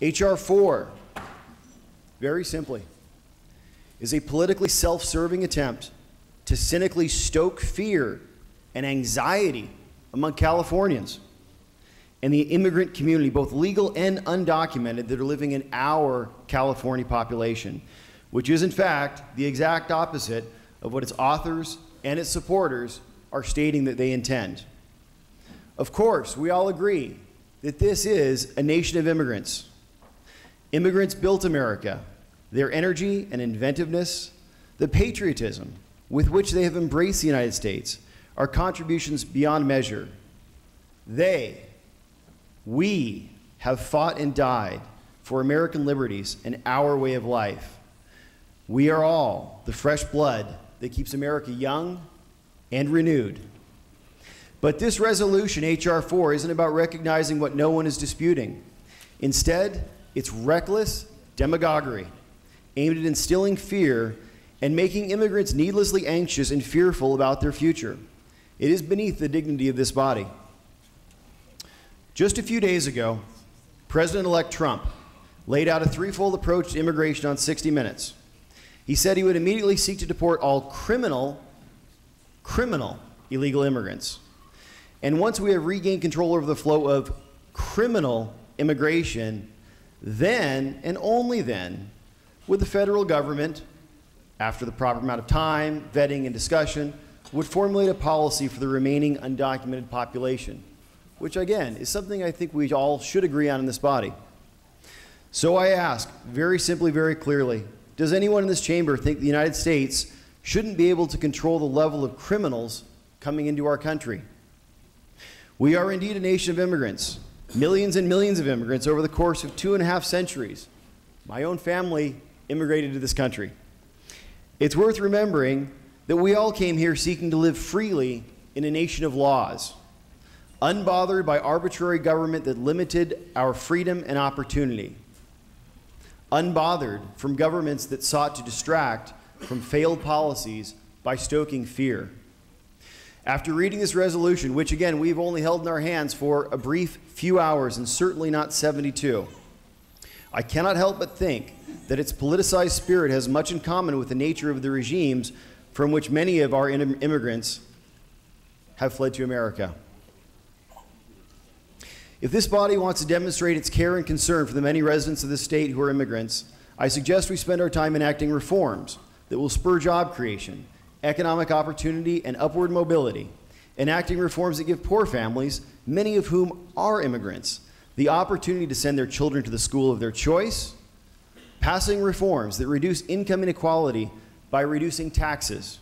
H.R. 4, very simply, is a politically self serving attempt to cynically stoke fear and anxiety among Californians and the immigrant community, both legal and undocumented, that are living in our California population, which is in fact the exact opposite of what its authors and its supporters are stating that they intend. Of course, we all agree that this is a nation of immigrants. Immigrants built America. Their energy and inventiveness, the patriotism with which they have embraced the United States, are contributions beyond measure. They, we, have fought and died for American liberties and our way of life. We are all the fresh blood that keeps America young and renewed. But this resolution, H.R. 4, isn't about recognizing what no one is disputing. Instead, it's reckless demagoguery aimed at instilling fear and making immigrants needlessly anxious and fearful about their future. It is beneath the dignity of this body. Just a few days ago, President elect Trump laid out a threefold approach to immigration on 60 Minutes. He said he would immediately seek to deport all criminal, criminal illegal immigrants. And once we have regained control over the flow of criminal immigration, then and only then would the federal government, after the proper amount of time, vetting, and discussion, would formulate a policy for the remaining undocumented population, which again is something I think we all should agree on in this body. So I ask, very simply, very clearly, does anyone in this chamber think the United States shouldn't be able to control the level of criminals coming into our country? We are indeed a nation of immigrants, millions and millions of immigrants over the course of two and a half centuries. My own family immigrated to this country. It's worth remembering that we all came here seeking to live freely in a nation of laws, unbothered by arbitrary government that limited our freedom and opportunity, unbothered from governments that sought to distract from failed policies by stoking fear. After reading this resolution, which again we've only held in our hands for a brief few hours and certainly not 72, I cannot help but think that its politicized spirit has much in common with the nature of the regimes from which many of our immigrants have fled to America. If this body wants to demonstrate its care and concern for the many residents of this state who are immigrants, I suggest we spend our time enacting reforms that will spur job creation, economic opportunity, and upward mobility, enacting reforms that give poor families, many of whom are immigrants, the opportunity to send their children to the school of their choice, passing reforms that reduce income inequality by reducing taxes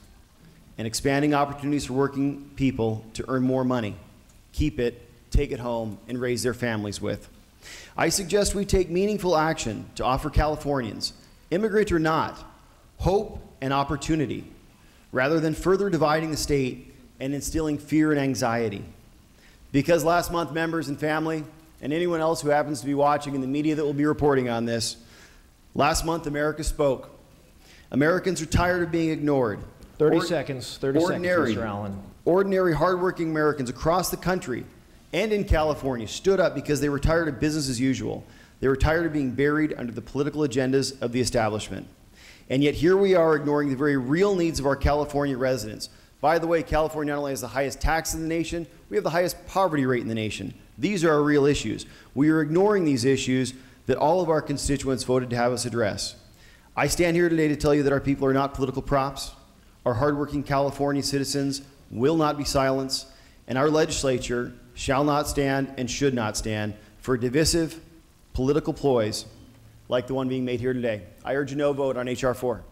and expanding opportunities for working people to earn more money, keep it, take it home, and raise their families with. I suggest we take meaningful action to offer Californians, immigrant or not, hope and opportunity, rather than further dividing the state and instilling fear and anxiety. Because last month, members and family, and anyone else who happens to be watching in the media that will be reporting on this, Last month, America spoke. Americans are tired of being ignored. 30 Or- seconds, 30 ordinary, seconds, Mr. Allen. Ordinary, hardworking Americans across the country and in California stood up because they were tired of business as usual. They were tired of being buried under the political agendas of the establishment. And yet here we are ignoring the very real needs of our California residents. By the way, California not only has the highest tax in the nation, we have the highest poverty rate in the nation. These are our real issues. We are ignoring these issues that all of our constituents voted to have us address. I stand here today to tell you that our people are not political props. Our hardworking California citizens will not be silenced, and our legislature shall not stand and should not stand for divisive political ploys like the one being made here today. I urge a no vote on H.R. 4.